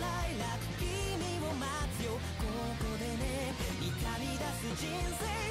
ライラック君を待つよ。ここでね痛み出す人生。